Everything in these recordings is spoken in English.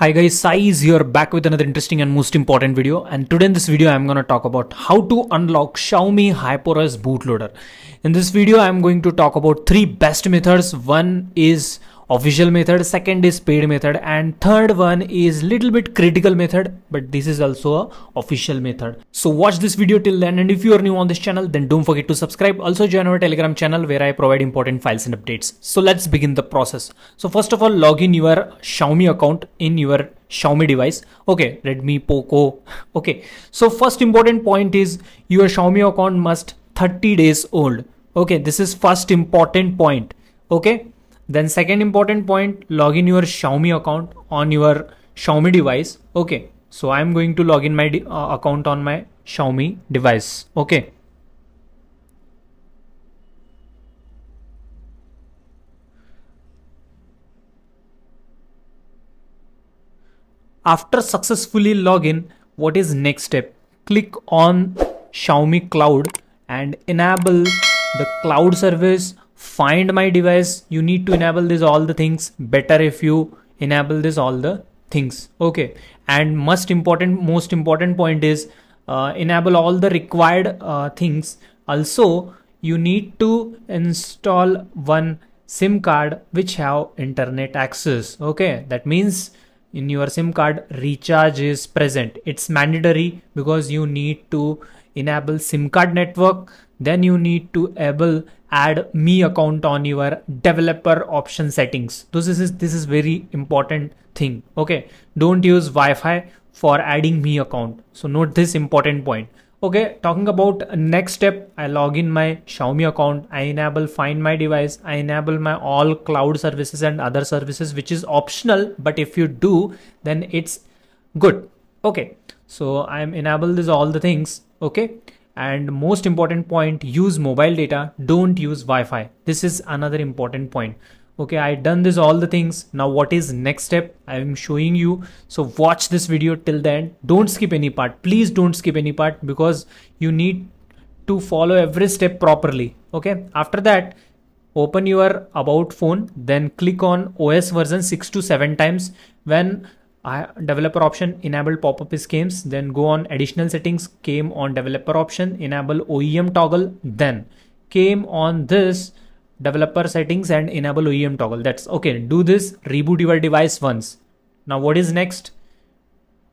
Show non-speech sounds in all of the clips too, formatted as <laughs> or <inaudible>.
Hi guys, is here back with another interesting and most important video and today in this video I'm gonna talk about how to unlock Xiaomi HyperOS bootloader. In this video I'm going to talk about three best methods. One is official method second is paid method and third one is little bit critical method but this is also a official method. So watch this video till then and if you are new on this channel then don't forget to subscribe. Also join our telegram channel where i provide important files and updates. So let's begin the process. So first of all log in your xiaomi account in your xiaomi device. Okay redmi poco. <laughs> Okay so first important point is your xiaomi account must 30 days old. Okay this is first important point. Okay then second important point, log in your Xiaomi account on your Xiaomi device. Okay. So I'm going to log in my uh, account on my Xiaomi device. Okay. After successfully login, what is next step? Click on Xiaomi Cloud and enable the cloud service find my device you need to enable this all the things. Better if you enable this all the things. Okay. And most important most important point is uh, enable all the required uh, things. Also you need to install one sim card which have internet access. Okay. That means in your sim card recharge is present. It's mandatory because you need to enable sim card network then you need to enable add Mi account on your developer option settings. This is this is very important thing okay? Don't use wi-fi for adding Mi account. So note this important point okay? Talking about next step i log in my xiaomi account. I enable find my device. I enable my all cloud services and other services which is optional. But if you do then it's good okay so i'm enable this all the things okay? And most important point use mobile data don't use wi-fi. This is another important point okay? I done this all the things. Now what is next step? I'm showing you. So watch this video till the end. Don't skip any part. Please don't skip any part because you need to follow every step properly okay? After that open your about phone then click on os version 6 to 7 times. When developer option enable pop-up schemes then go on additional settings came on developer option enable OEM toggle then. Came on this developer settings and enable OEM toggle. That's okay do this reboot your device once. Now what is next?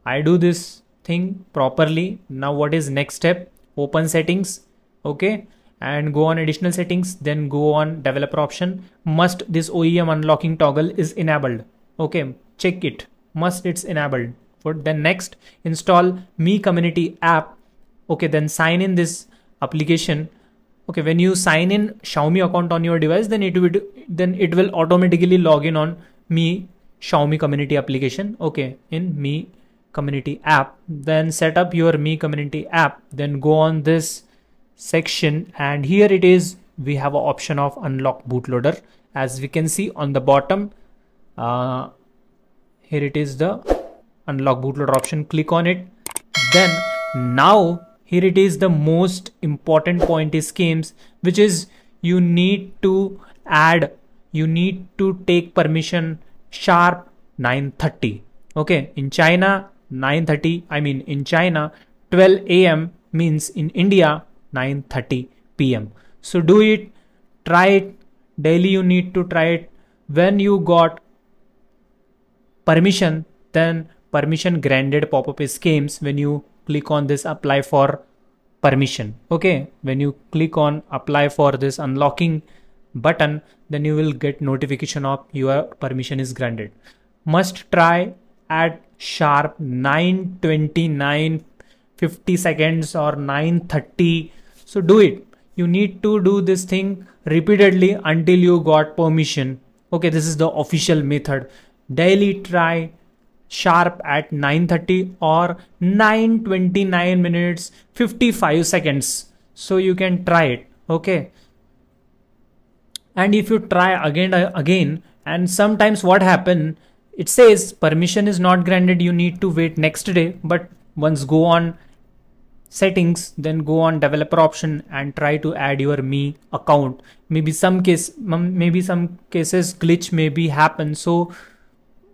I do this thing properly. Now what is next step? Open settings okay and go on additional settings then go on developer option. Must this OEM unlocking toggle is enabled. Okay check it must it's enabled. For then next install Mi community app. Okay then sign in this application. Okay when you sign in xiaomi account on your device then it would then it will automatically log in on Mi xiaomi community application. Okay in Mi community app. Then set up your Mi community app. Then go on this section and here it is. We have an option of unlock bootloader. As we can see on the bottom uh, here it is the unlock bootloader option. Click on it. Then now here it is the most important point is schemes which is you need to add you need to take permission sharp 930 okay in china 930 i mean in china 12 am means in india 930 pm so do it. Try it. Daily you need to try it. When you got permission then permission granted pop-up schemes when you click on this apply for permission. Okay? When you click on apply for this unlocking button then you will get notification of your permission is granted. Must try at sharp 929 50 seconds or 930 so do it. You need to do this thing repeatedly until you got permission. Okay? This is the official method daily try sharp at 9:30 or 9:29 minutes 55 seconds. So you can try it okay? And if you try again uh, again and sometimes what happen it says permission is not granted you need to wait next day. But once go on settings then go on developer option and try to add your Mi account. Maybe some case maybe some cases glitch maybe happen. So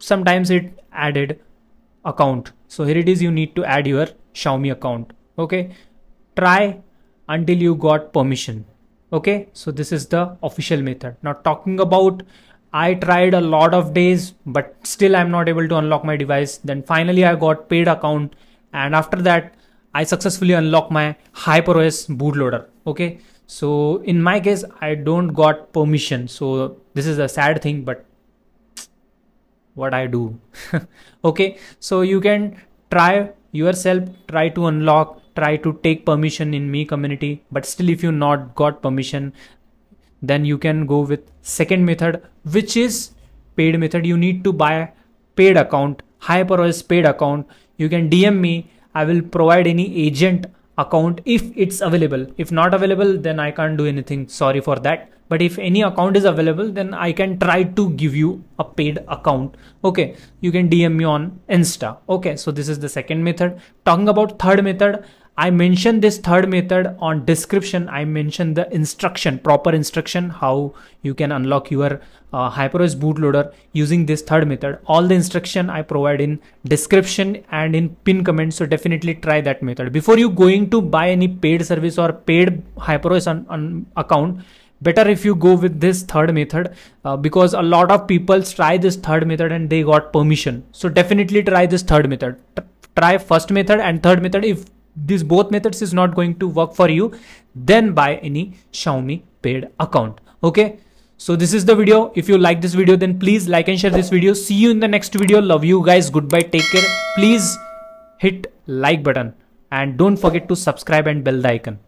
sometimes it added account. So here it is you need to add your xiaomi account. Okay? Try until you got permission. Okay? So this is the official method. Now talking about i tried a lot of days but still i'm not able to unlock my device. Then finally i got paid account. And after that i successfully unlocked my hyperos bootloader okay? So in my case i don't got permission. So this is a sad thing but what i do. <laughs> Okay so you can try yourself try to unlock try to take permission in Mi community but still if you not got permission then you can go with second method which is paid method. You need to buy paid account hyperos paid account. You can dm me. I will provide any agent account if it's available. If not available then i can't do anything. Sorry for that. But if any account is available then i can try to give you a paid account. Okay you can dm me on insta. Okay so this is the second method. Talking about third method I mentioned this third method on description. I mentioned the instruction, proper instruction, how you can unlock your uh, HyperOS bootloader using this third method. All the instruction I provide in description and in pin comment. So definitely try that method. Before you going to buy any paid service or paid HyperOS on, on account, better if you go with this third method uh, because a lot of people try this third method and they got permission. So definitely try this third method. T try first method and third method if these both methods is not going to work for you then buy any xiaomi paid account. Okay? So this is the video. If you like this video then please like and share this video. See you in the next video. Love you guys. Goodbye. Take care. Please hit like button. And don't forget to subscribe and bell the icon